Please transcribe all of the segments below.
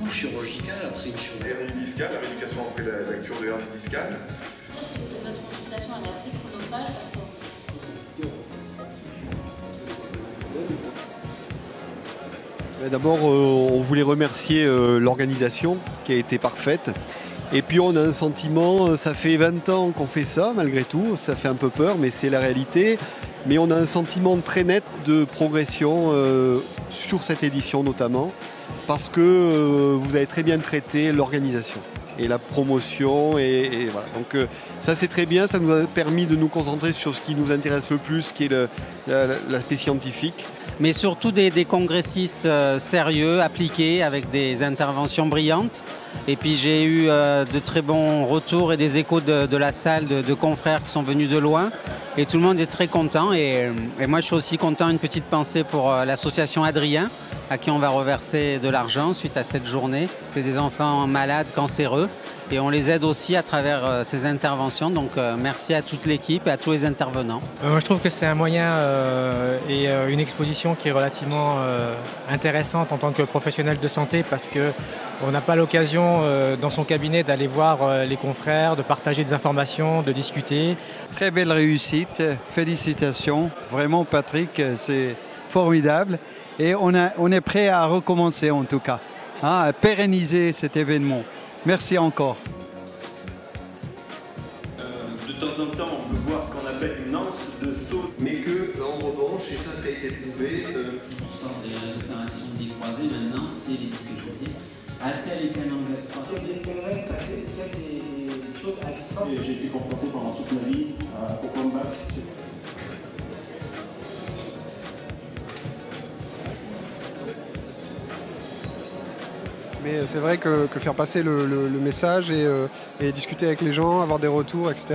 ou chirurgicale après une chirurgie. Hernie discale, la rééducation après la, la cure de hernie discale. Notre consultation elle est assez chronophage parce que D'abord, euh, on voulait remercier euh, l'organisation qui a été parfaite. Et puis on a un sentiment, euh, ça fait 20 ans qu'on fait ça malgré tout, ça fait un peu peur, mais c'est la réalité. Mais on a un sentiment très net de progression euh, sur cette édition notamment, parce que euh, vous avez très bien traité l'organisation et la promotion. Et. Donc euh, ça c'est très bien, ça nous a permis de nous concentrer sur ce qui nous intéresse le plus, qui est l'aspect scientifique. mais surtout des, congressistes euh, sérieux, appliqués, avec des interventions brillantes. Et puis j'ai eu de très bons retours et des échos de, la salle de confrères qui sont venus de loin. Et tout le monde est très content. Et, et moi je suis aussi content, une petite pensée pour euh, l'association Adrien, à qui on va reverser de l'argent suite à cette journée. C'est des enfants malades, cancéreux. Et on les aide aussi à travers euh, ces interventions. Donc euh, merci à toute l'équipe et à tous les intervenants. Euh, Moi, je trouve que c'est un moyen euh, et euh, une exposition qui est relativement euh, intéressante en tant que professionnel de santé parce que on n'a pas l'occasion euh, dans son cabinet d'aller voir euh, les confrères, de partager des informations, de discuter. Très belle réussite, félicitations. Vraiment Patrick, c'est formidable. Et on, a- on est prêt à recommencer en tout cas, hein, à pérenniser cet événement. Merci encore. De temps en temps, on peut voir ce qu'on appelle une anse de saut. Mais que, en revanche, et ça, ça a été prouvé, Pour sort des opérations de croisés, maintenant, c'est les disques. À tel et tel angle Et J'ai été confronté pendant C'est vrai que, faire passer le, message et, euh, et discuter avec les gens, avoir des retours, etc.,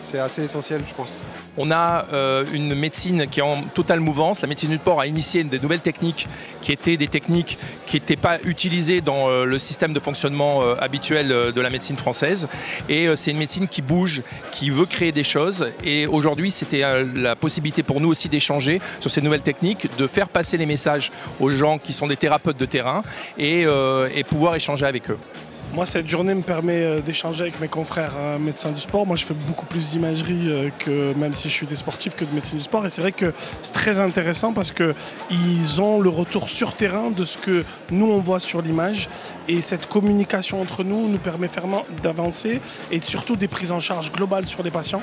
c'est assez essentiel, je pense. On a euh, une médecine qui est en totale mouvance. La médecine du sport a initié des nouvelles techniques qui étaient des techniques qui n'étaient pas utilisées dans euh, le système de fonctionnement habituel de la médecine française. Et c'est une médecine qui bouge, qui veut créer des choses. Et aujourd'hui, c'était la possibilité pour nous aussi d'échanger sur ces nouvelles techniques, de faire passer les messages aux gens qui sont des thérapeutes de terrain et pouvoir échanger avec eux. Moi, cette journée me permet euh, d'échanger avec mes confrères euh, médecins du sport. Moi, je fais beaucoup plus d'imagerie euh, que même si je suis des sportifs que de médecine du sport. Et c'est vrai que c'est très intéressant parce que ils ont le retour sur terrain de ce que nous on voit sur l'image. Et cette communication entre nous nous permet vraiment d'avancer et surtout des prises en charge globales sur les patients.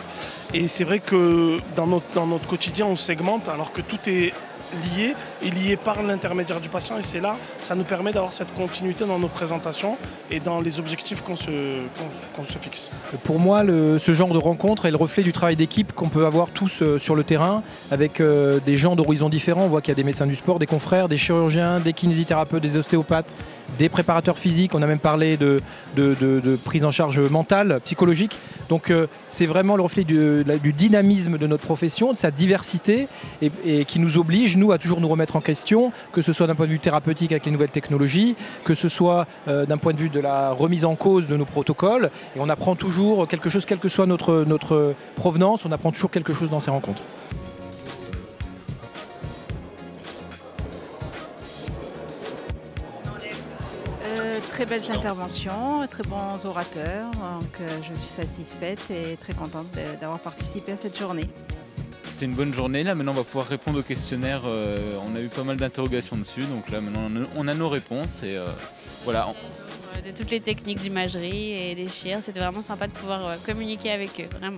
Et c'est vrai que dans notre, dans notre quotidien, on segmente alors que tout est lié et lié par l'intermédiaire du patient et c'est là ça nous permet d'avoir cette continuité dans nos présentations et dans les objectifs qu'on se, fixe. Pour moi, ce genre de rencontre est le reflet du travail d'équipe qu'on peut avoir tous euh, sur le terrain, avec euh, des gens d'horizons différents. On voit qu'il y a des médecins du sport, des confrères, des chirurgiens, des kinésithérapeutes, des ostéopathes, des préparateurs physiques. On a même parlé de prise en charge mentale, psychologique. Donc euh, c'est vraiment le reflet du, dynamisme de notre profession, de sa diversité, et, qui nous oblige, nous, à toujours nous remettre en question, que ce soit d'un point de vue thérapeutique avec les nouvelles technologies, que ce soit euh, d'un point de vue de la remise en cause de nos protocoles. Et on apprend toujours quelque chose, quelle que soit notre provenance, on apprend toujours quelque chose dans ces rencontres. Euh, très belles interventions, très bons orateurs. Donc, euh, je suis satisfaite et très contente d'avoir participé à cette journée. C'est une bonne journée. Là, maintenant, on va pouvoir répondre au questionnaire. Euh, on a eu pas mal d'interrogations dessus. Donc là, maintenant, on a- nos réponses. Et euh, voilà. De toutes les techniques d'imagerie et des chires, c'était vraiment sympa de pouvoir communiquer avec eux, vraiment.